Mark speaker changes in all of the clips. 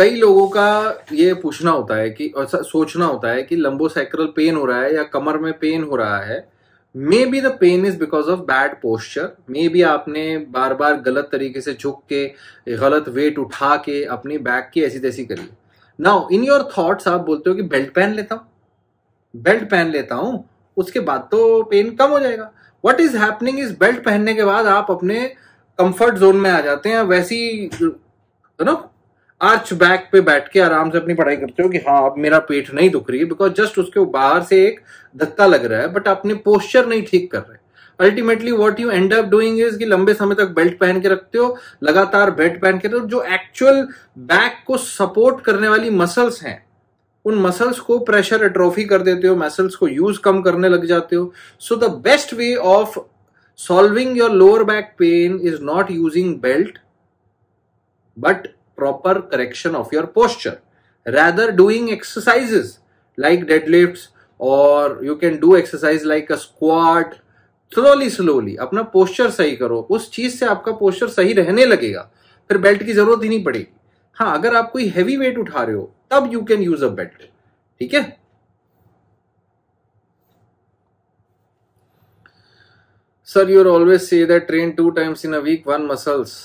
Speaker 1: कई लोगों का ये पूछना होता है कि, और सोचना होता है कि लंबोसाइक्रल पेन हो रहा है या कमर में पेन हो रहा है। Maybe the pain is because of bad posture maybe आपने बार बार गलत तरीके से झुक के, गलत वेट उठा के अपनी बैक की ऐसी तैसी करी। नाउ इन योर थॉट्स आप बोलते हो कि बेल्ट पहन लेता हूँ। बेल्ट पहन लेता हूँ, उसके बाद तो पेन कम हो जाएगा। What is happening is belt पहनने के बाद आप अपने कंफर्ट जोन में आ जाते हैं, वैसी यू नो आर्च बैक पे बैठ के आराम से अपनी पढ़ाई करते हो कि हाँ अब मेरा पेट नहीं दुख रही बिकॉज़ जस्ट उसके बाहर से एक धक्का लग रहा है बट अपने पोस्चर नहीं ठीक कर रहे। Ultimately what you end up doing is कि लंबे समय तक बेल्ट पहन के रखते हो, लगातार बेल्ट पहन के रखते हो, जो एक्चुअल बैक को सपोर्ट करने वाली मसल्स हैं, उन मसल्स को प्रेशर एट्रोफी कर देते हो मसल्स को यूज़ कम करने लग जाते हो। So the best way of solving your lower back pain is not using belt but proper correction of your posture. Rather, doing exercises like deadlifts or you can do exercise like a squat. Slowly slowly अपना posture सही करो उस चीज़ से आपका posture सही रहने लगेगा फिर बेल्ट की ज़रूरत ही नहीं पड़ेगी हाँ अगर आप कोई हैवी वेट उठा रहे हो तब you can use a belt ठीक है sir you're always say that train two times in a week one muscles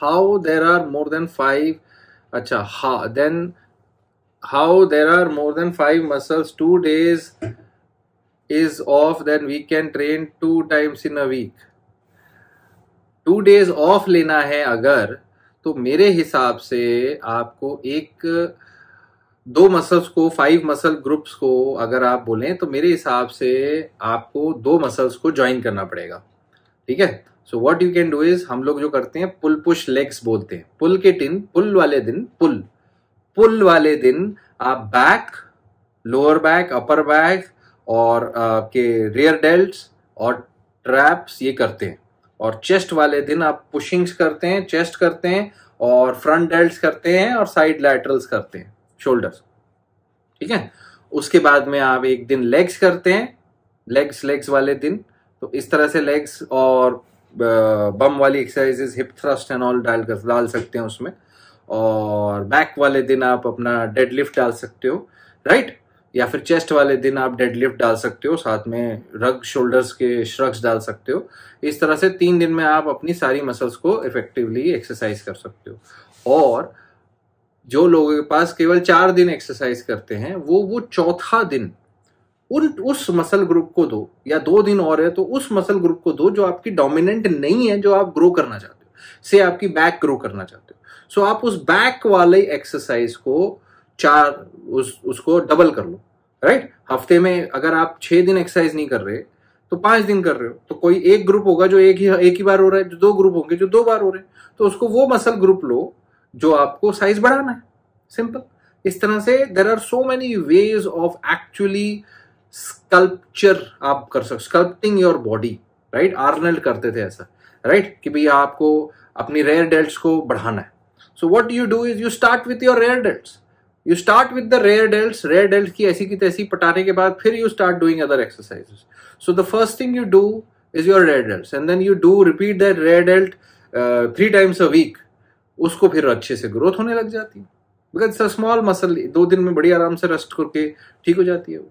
Speaker 1: how there are more than five acha ha, then how there are more than five muscles two days is off then we can train two times in a week two days off लेना है अगर तो मेरे हिसाब से आपको एक दो मसल्स को फाइव मसल ग्रुप्स को अगर आप बोलें तो मेरे हिसाब से आपको दो मसल्स को ज्वाइन करना पड़ेगा ठीक है? So what you can do is हम लोग जो करते हैं पुल पुश लेग्स बोलते हैं। पुल के टिन पुल वाले दिन पुल पुल वाले दिन आप back lower back upper back और uh, के रियर डेल्ट्स और ट्रैप्स ये करते हैं। और चेस्ट वाले दिन आप पुशिंग्स करते हैं चेस्ट करते हैं और फ्रंट डेल्ट करते हैं और साइड लैटरल्स करते हैं शोल्डर्स ठीक है? उसके बाद में आप एक दिन लेग्स करते हैं। लेग्स लेग्स वाले दिन तो इस तरह से लेग्स और बम वाली exercises hip thrust and all डाल कर, डाल सकते हैं उसमें। और बैक वाले दिन आप अपना डेड लिफ्ट डाल सकते हो राइट या फिर चेस्ट वाले दिन आप डेड लिफ्ट डाल सकते हो, साथ में रग शोल्डर्स के श्रग्स डाल सकते हो। इस तरह से तीन दिन में आप अपनी सारी मसल्स को इफेक्टिवली एक्सरसाइज कर सकते हो। और जो लोगों के पास केवल चार दिन एक्सरसाइज करते हैं, वो वो चौथा दिन उन, उस मसल ग्रुप को दो, या दो दिन और है तो उस मसल ग्रुप को दो जो आपकी डोमिनेंट नहीं है, जो आप ग्रो करना चाहते हो, से आपकी बैक ग्रो करना चाहते हो। सो आप उस बैक वाले एक्सरसाइज को चार, उस, उसको डबल कर लो राइट हफ़्ते में अगर आप छह दिन एक्सरसाइज नहीं कर रहे तो पाँच दिन कर रहे हो तो कोई एक ग्रुप होगा जो एक ही एक ही बार हो रहा है, जो दो ग्रुप होंगे, जो दो बार हो रहे हैं तो उसको वो मसल ग्रुप लो, जो आपको साइज़ बढ़ाना है। सिंपल इस तरह से there are so many ways of actually sculpture आप कर सकते sculpting your body right Arnold करते थे ऐसा राइट right? कि भैया आपको अपनी रेयर डेल्ट्स को बढ़ाना है। So what you do is you start with your rear delts you start with the rear delts rear delt की ऐसी की तैसी पटाने के बाद फिर you start doing other exercises so the first thing you do is your rear delts and then you do repeat that rear delt three times a week उसको फिर अच्छे से ग्रोथ होने लग जाती है। बिकॉज़ स्मॉल मसल दो दिन में बड़ी आराम से रेस्ट करके ठीक हो जाती है वो।